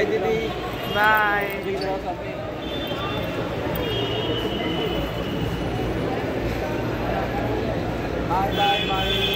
bye दीदी bye bye bye bye